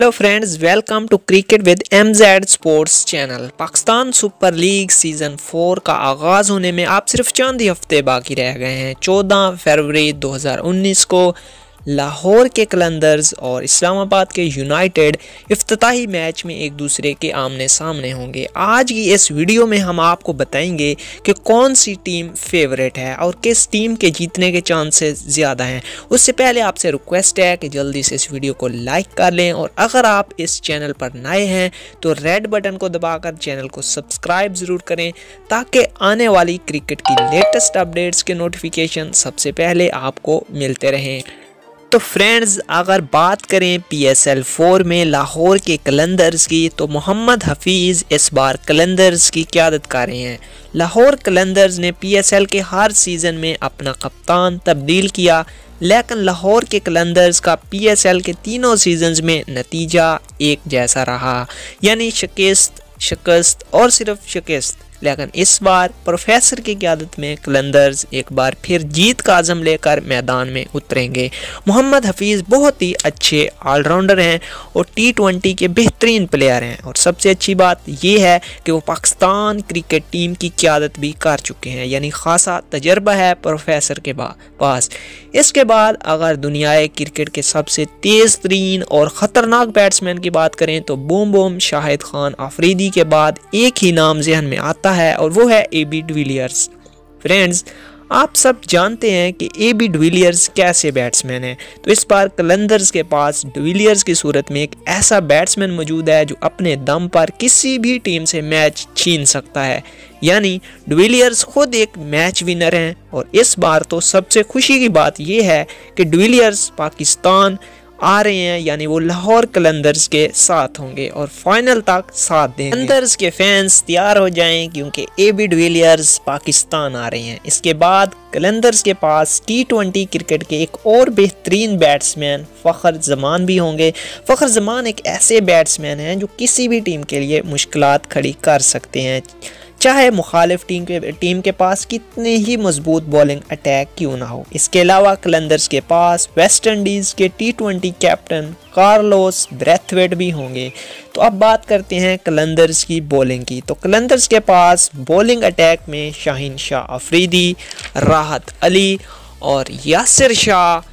Hello friends welcome to cricket with M Z sports channel Pakistan super league season four کا آغاز ہونے میں آپ صرف چاند ہی ہفتے باقی رہ گئے ہیں۔ چودہ فروری دو ہزار انیس کو لاہور کے کلندرز اور اسلام آباد کے یونائٹڈ افتتاحی میچ میں ایک دوسرے کے آمنے سامنے ہوں گے۔ آج کی اس ویڈیو میں ہم آپ کو بتائیں گے کہ کون سی ٹیم فیوریٹ ہے اور کس ٹیم کے جیتنے کے چانسز زیادہ ہیں۔ اس سے پہلے آپ سے ریکویسٹ ہے کہ جلدی سے اس ویڈیو کو لائک کر لیں اور اگر آپ اس چینل پر نئے ہیں تو ریڈ بٹن کو دبا کر چینل کو سبسکرائب ضرور کریں تاکہ آنے والی کرکٹ کی لیٹسٹ اپڈیٹس کے نوٹیفیکیشن سب سے پہلے آپ کو ملتے رہیں۔ تو فرینڈز اگر بات کریں پی ایس ایل فور میں لاہور کے کلندرز کی، تو محمد حفیظ اس بار کلندرز کی قیادت کر رہے ہیں۔ لاہور کلندرز نے پی ایس ایل کے ہر سیزن میں اپنا کپتان تبدیل کیا، لیکن لاہور کے کلندرز کا پی ایس ایل کے تینوں سیزنز میں نتیجہ ایک جیسا رہا۔ یعنی شکست شکست اور صرف شکست۔ لیکن اس بار پروفیسر کی قیادت میں کلندرز ایک بار پھر جیت کا عزم لے کر میدان میں اتریں گے۔ محمد حفیظ بہت ہی اچھے آل راؤنڈر ہیں اور ٹی ٹوینٹی کے بہترین پلیئر ہیں۔ اور سب سے اچھی بات یہ ہے کہ وہ پاکستان کرکٹ ٹیم کی قیادت بھی کر چکے ہیں۔ یعنی خاصا تجربہ ہے پروفیسر کے پاس۔ اس کے بعد اگر دنیائے کرکٹ کے سب سے تیز ترین اور خطرناک بیٹسمین کی بات کریں تو بوم بوم شاہد خان آفریدی کے بعد ایک ہی نام ذہن میں آتا ہے اور وہ ہے اے بی ڈویلیئرس فرینڈز آپ سب جانتے ہیں کہ اے بی ڈویلیئرز کیسے بیٹسمن ہیں. تو اس بار کلندرز کے پاس ڈویلیئرز کی صورت میں ایک ایسا بیٹسمن موجود ہے جو اپنے دم پر کسی بھی ٹیم سے میچ چھین سکتا ہے. یعنی ڈویلیئرز خود ایک میچ وینر ہیں اور اس بار تو سب سے خوشی کی بات یہ ہے کہ ڈویلیئرز پاکستان آ رہے ہیں یعنی وہ لاہور کلندرز کے ساتھ ہوں گے اور فائنل تک ساتھ دیں کلندرز کے فینس تیار ہو جائیں کیونکہ اے بی ڈویلیرز پاکستان آ رہے ہیں۔ اس کے بعد کلندرز کے پاس ٹی ٹوینٹی کرکٹ کے ایک اور بہترین بیٹسمن فخر زمان بھی ہوں گے۔ فخر زمان ایک ایسے بیٹسمن ہیں جو کسی بھی ٹیم کے لیے مشکلات کھڑی کر سکتے ہیں۔ اچھا چاہے مخالف ٹیم کے ٹیم کے پاس کتنے ہی مضبوط بولنگ اٹیک کیوں نہ ہو۔ اس کے علاوہ کلندرز کے پاس ویسٹ انڈیز کے T twenty captain Carlos Brathwaite بھی ہوں گے۔ تو اب بات کرتے ہیں کلندرز کی بولنگ کی۔ تو کلندرز کے پاس بولنگ اٹیک میں شاہین شاہ افریدی، راحت علی اور یاسر شاہ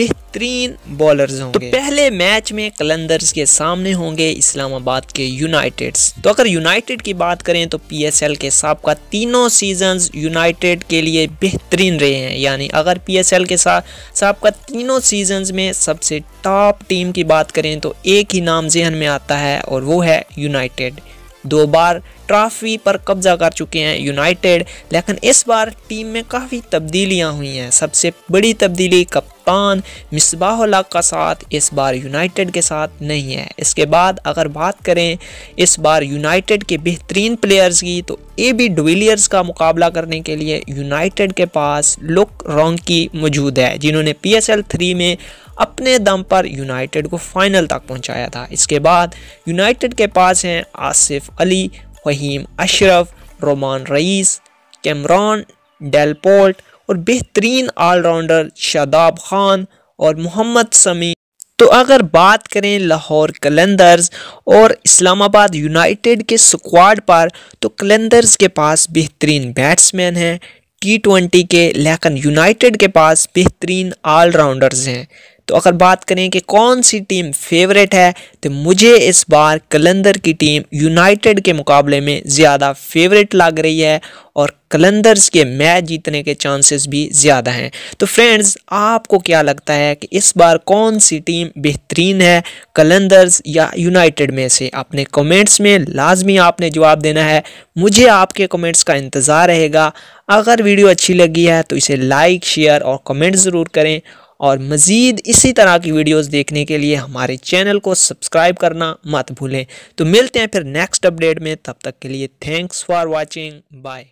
بہترین بولرز ہوں گے۔ تو پہلے میچ میں کلندرز کے سامنے ہوں گے اسلام آباد کے یونائٹڈز تو اگر یونائٹیڈ کی بات کریں تو پی ایس ایل کے ساتھ کا تینوں سیزنز یونائٹیڈ کے لیے بہترین رہے ہیں۔ یعنی اگر پی ایس ایل کے ساتھ ساتھ کا تینوں سیزنز میں سب سے ٹاپ ٹیم کی بات کریں تو ایک ہی نام ذہن میں آتا ہے اور وہ ہے یونائٹیڈ دو بار ٹرافی پر قبضہ کر چکے ہیں یونائٹڈ، لیکن اس بار ٹیم میں کافی تبدیلیاں ہوئی ہیں۔ سب سے بڑی تبدیلی کپتان مصباح اللہ کا ساتھ اس بار یونائٹڈ کے ساتھ نہیں ہے۔ اس کے بعد اگر بات کریں اس بار یونائٹڈ کے بہترین پلیئرز کی، تو اے بی ڈویلیئرز کا مقابلہ کرنے کے لیے یونائٹڈ کے پاس لک رونکی موجود ہے، جنہوں نے پی ایس ایل تھری میں اپنے دم پر یونائٹڈ کو فائنل تک پہنچایا تھا۔ اس کے بعد یونائٹڈ کے پاس ہیں Asif Ali Faheem Ashraf, Rumman Raees, Cameron, Delport اور بہترین آل راؤنڈر شاداب خان اور محمد سمیع۔ تو اگر بات کریں لاہور کلندرز اور اسلام آباد یونائٹڈ کے سکواڈ پر، تو کلندرز کے پاس بہترین بیٹس مین ہیں، ٹی ٹوینٹی کے لیکن یونائٹڈ کے پاس بہترین آل راؤنڈرز ہیں۔ تو اگر بات کریں کہ کون سی ٹیم فیوریٹ ہے، تو مجھے اس بار کلندر کی ٹیم یونائٹڈ کے مقابلے میں زیادہ فیوریٹ لگ رہی ہے اور کلندرز کے میچ جیتنے کے چانسز بھی زیادہ ہیں۔ تو فرینڈز آپ کو کیا لگتا ہے کہ اس بار کون سی ٹیم بہترین ہے؟ کلندرز یا یونائٹڈ میں سے؟ اپنے کومنٹس میں لازمی آپ نے جواب دینا ہے۔ مجھے آپ کے کومنٹس کا انتظار رہے گا۔ اگر ویڈیو اچھی لگی ہے تو اسے لائک شیئر اور کومنٹ ضرور کریں۔ اور مزید اسی طرح کی ویڈیوز دیکھنے کے لیے ہمارے چینل کو سبسکرائب کرنا مت بھولیں۔ تو ملتے ہیں پھر نیکسٹ اپڈیٹ میں، تب تک کے لیے تھینکس فار واچنگ بائے